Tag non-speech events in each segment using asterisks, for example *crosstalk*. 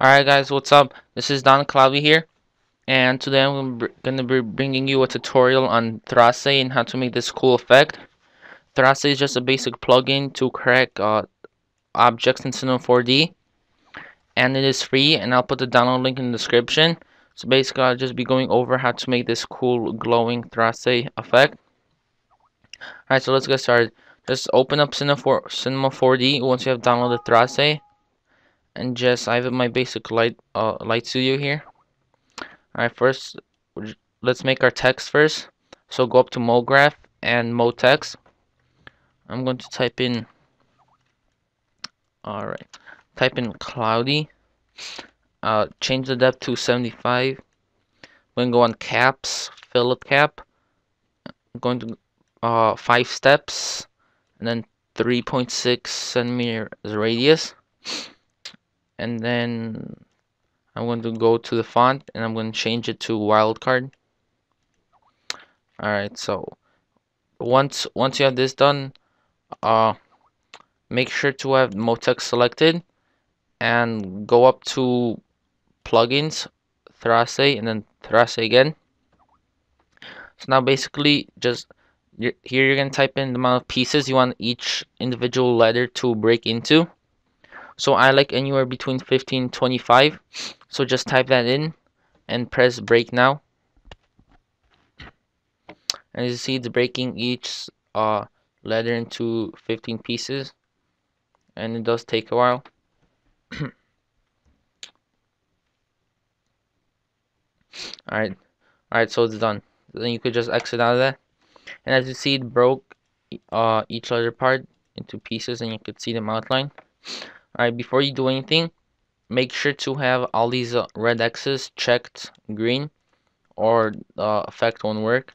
Alright guys, what's up? This is Don Cloudy here, and today I'm going to be bringing you a tutorial on Thrausi and how to make this cool effect. Thrausi is just a basic plugin to crack uh, objects in Cinema 4D, and it is free, and I'll put the download link in the description. So basically, I'll just be going over how to make this cool glowing Thrausi effect. Alright, so let's get started. Just open up Cinema, 4, Cinema 4D once you have downloaded Thrausi and just I have my basic light uh, light studio here. Alright first let's make our text first. So go up to MoGraph and MoText I'm going to type in alright type in cloudy. Uh, change the depth to 75 I'm going to go on caps fill up cap. I'm going to uh, 5 steps and then 3.6 centimeters radius and then I'm going to go to the font and I'm going to change it to wildcard alright so once once you have this done uh make sure to have MoText selected and go up to plugins Thrausi and then Thrausi again. So now basically just here you're gonna type in the amount of pieces you want each individual letter to break into so I like anywhere between 15 and 25 so just type that in and press break now. And as you see it's breaking each uh, letter into 15 pieces. And it does take a while. *coughs* Alright. Alright so it's done. Then you could just exit out of that and as you see it broke uh, each letter part into pieces and you could see them outline Alright, before you do anything, make sure to have all these uh, red X's checked green or the uh, effect won't work.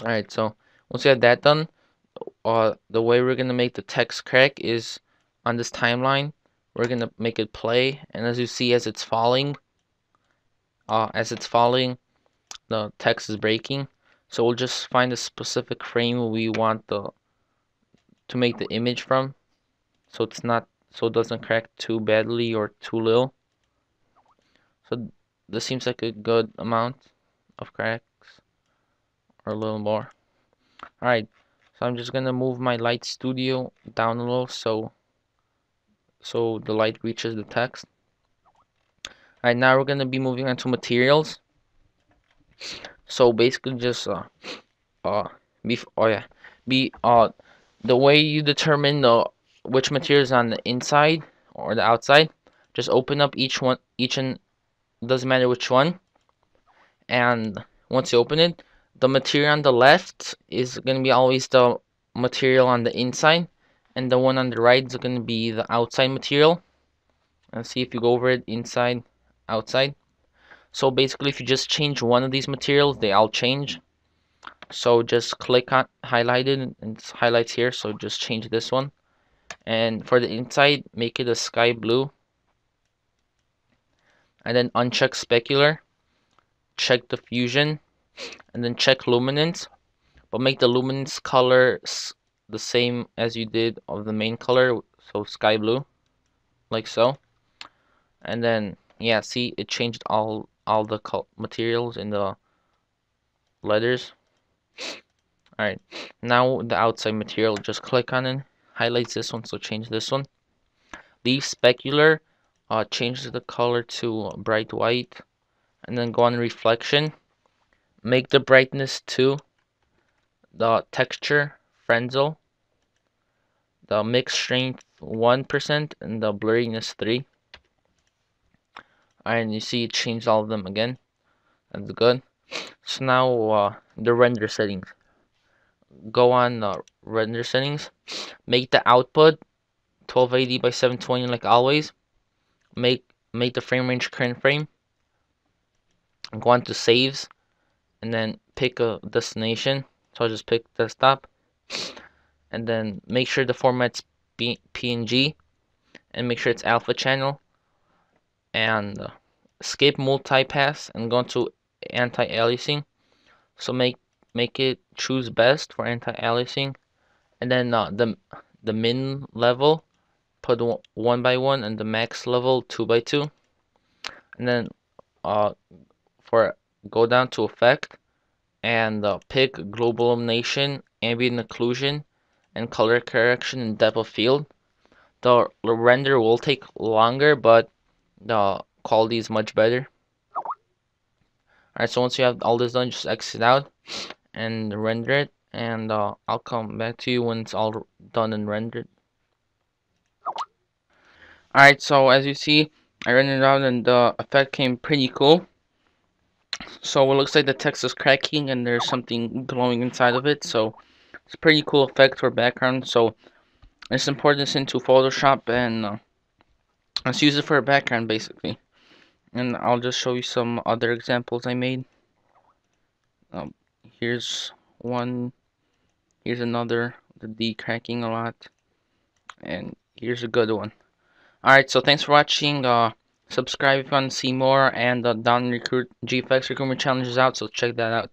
Alright, so once you have that done, uh, the way we're going to make the text crack is on this timeline. We're going to make it play, and as you see, as it's falling, uh, as it's falling, the text is breaking. So we'll just find a specific frame we want the to make the image from so it's not so it doesn't crack too badly or too little. So this seems like a good amount of cracks or a little more. Alright so I'm just gonna move my light studio down a little so so the light reaches the text. Alright now we're gonna be moving on to materials. So basically just uh uh be oh yeah be uh the way you determine the which material is on the inside or the outside. Just open up each one each and doesn't matter which one. And once you open it the material on the left is going to be always the material on the inside and the one on the right is going to be the outside material. And see if you go over it inside outside. So basically if you just change one of these materials they all change. So just click on highlighted and it highlights here so just change this one and for the inside make it a sky blue. And then uncheck specular. Check diffusion and then check luminance. But make the luminance color the same as you did of the main color so sky blue like so. And then yeah see it changed all all the materials in the letters. Alright now the outside material just click on it highlights this one so change this one. Leave specular uh, change the color to bright white. And then go on reflection. Make the brightness 2 the texture Fresnel. The mix strength 1% and the blurriness 3 and you see it changed all of them again. That's good. So now uh, the render settings go on the render settings make the output 1280 by 720 like always make make the frame range current frame go on to saves and then pick a destination. So I'll just pick desktop and then make sure the format's P PNG and make sure it's alpha channel and uh, skip multipass and go into anti-aliasing. So make make it choose best for anti-aliasing and then uh, the the min level put one by one and the max level two by two. And then uh for go down to effect and uh, pick global illumination ambient occlusion and color correction and depth of field. The render will take longer but the quality is much better. Alright so once you have all this done just exit out and render it and uh, I'll come back to you when it's all done and rendered. Alright so as you see I rendered out and the effect came pretty cool. So it looks like the text is cracking and there's something glowing inside of it so it's pretty cool effect for background. So let's import this into Photoshop and uh, let's use it for a background basically. And I'll just show you some other examples I made. Um, here's one here's another the D cracking a lot and here's a good one. Alright so thanks for watching uh subscribe if you want to see more and uh, down recruit GFX recruitment challenges out so check that out